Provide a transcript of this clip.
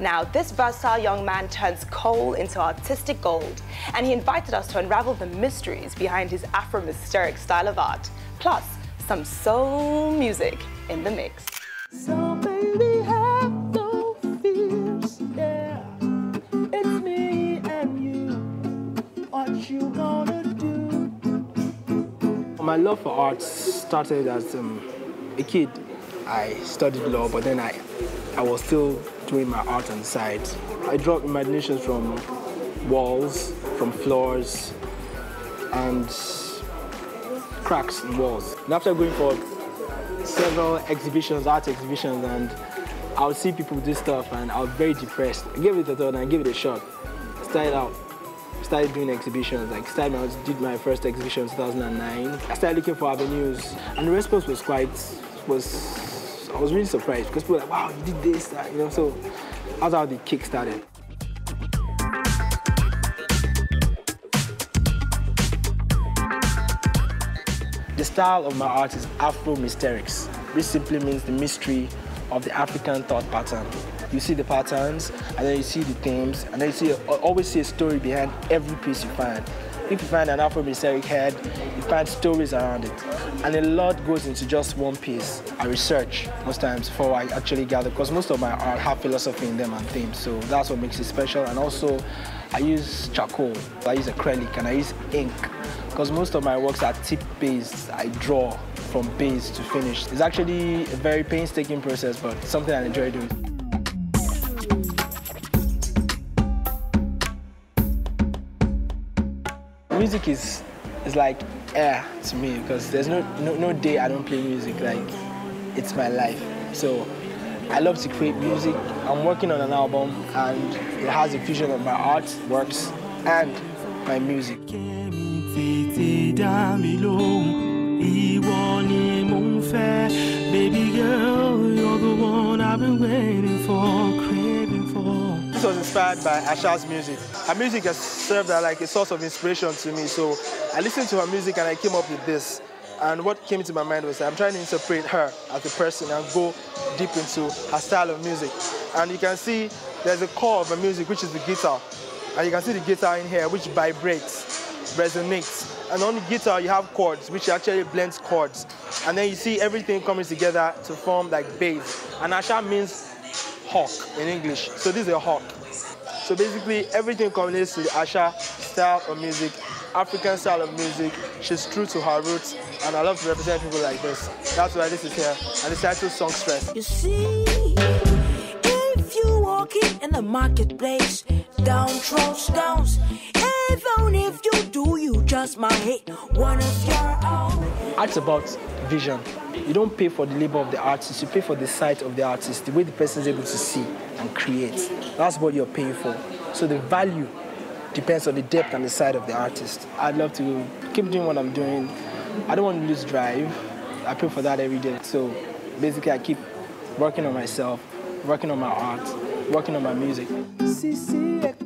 Now, this versatile young man turns coal into artistic gold, and he invited us to unravel the mysteries behind his Afro-mysteric style of art, plus some soul music in the mix. So baby, have no fears, yeah. It's me and you. What you gonna do? My love for art started as um, a kid. I studied law, but then I, I was still doing my art on side. I draw imaginations from walls, from floors, and cracks in walls. And after going for several exhibitions, art exhibitions, and I would see people do stuff, and I was very depressed. I gave it a thought and I gave it a shot. Started out, started doing exhibitions. Like started out, did my first exhibition in 2009. I started looking for avenues, and the response was quite was. I was really surprised because people were like, "Wow, you did this," that, you know. So that's how the kick started. The style of my art is Afro-mysterics. This simply means the mystery of the African thought pattern. You see the patterns, and then you see the themes, and then you see uh, always see a story behind every piece you find. If you find an Afro-mysteric head, you find stories around it. And a lot goes into just one piece. I research most times before I actually gather, because most of my art have philosophy in them and themes, so that's what makes it special. And also, I use charcoal, I use acrylic, and I use ink because most of my works are tip-based. I draw from base to finish. It's actually a very painstaking process, but something I enjoy doing. Music is, is like air to me because there's no, no, no day I don't play music. Like, it's my life. So I love to create music. I'm working on an album and it has a fusion of my art, works, and my music. Inspired by Asa's music. Her music has served as like a source of inspiration to me. So I listened to her music and I came up with this. And what came into my mind was I'm trying to interpret her as a person and go deep into her style of music. And you can see there's a core of her music, which is the guitar. And you can see the guitar in here, which vibrates resonates. And on the guitar, you have chords, which actually blends chords. And then you see everything coming together to form like bass. And Asa means hawk in English. So this is a hawk. So basically, everything combines to the Asa style of music, African style of music. She's true to her roots, and I love to represent people like this. That's why this is here. And the title song Stress. You see, if you walk in the marketplace, down throws stones. Even if you just might hit one of your own. Art's about vision. You don't pay for the labor of the artist, you pay for the sight of the artist, the way the person is able to see and create. That's what you're paying for. So the value depends on the depth and the sight of the artist. I'd love to keep doing what I'm doing. I don't want to lose drive. I pray for that every day. So basically, I keep working on myself, working on my art, working on my music. CC